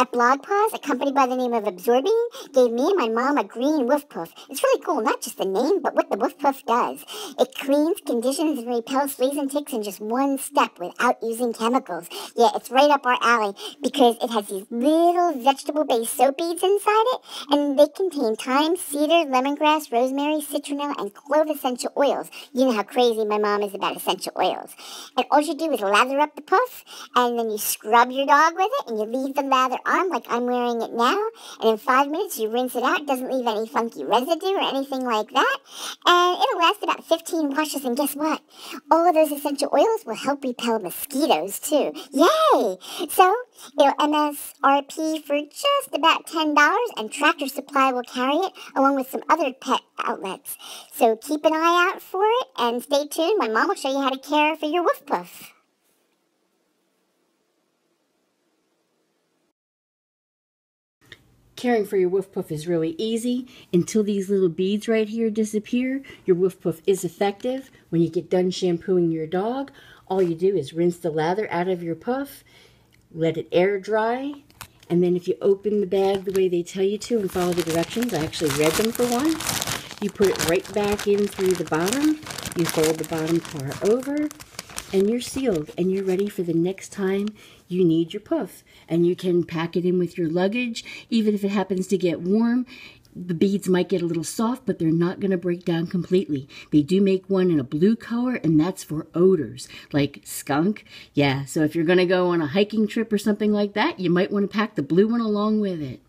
At BlogPaws, a company by the name of Absorbine gave me and my mom a green woof puff. It's really cool, not just the name, but what the woof puff does. It cleans, conditions, and repels fleas and ticks in just one step without using chemicals. Yeah, it's right up our alley because it has these little vegetable-based soap beads inside it, and they contain thyme, cedar, lemongrass, rosemary, citronella, and clove essential oils. You know how crazy my mom is about essential oils. And all you do is lather up the puff, and then you scrub your dog with it, and you leave the lather on like I'm wearing it now, and in five minutes you rinse it out. It doesn't leave any funky residue or anything like that. And it'll last about 15 washes, and guess what? All of those essential oils will help repel mosquitoes too. Yay! So, it'll MSRP for just about $10, and Tractor Supply will carry it along with some other pet outlets. So keep an eye out for it, and stay tuned. My mom will show you how to care for your woof puff. Caring for your woof puff is really easy. Until these little beads right here disappear, your woof puff is effective. When you get done shampooing your dog, all you do is rinse the lather out of your puff, let it air dry, and then if you open the bag the way they tell you to and follow the directions, I actually read them for once, you put it right back in through the bottom, you fold the bottom part over, and you're sealed and you're ready for the next time you need your puff. And you can pack it in with your luggage, even if it happens to get warm. The beads might get a little soft, but they're not going to break down completely. They do make one in a blue color, and that's for odors, like skunk. Yeah, so if you're going to go on a hiking trip or something like that, you might want to pack the blue one along with it.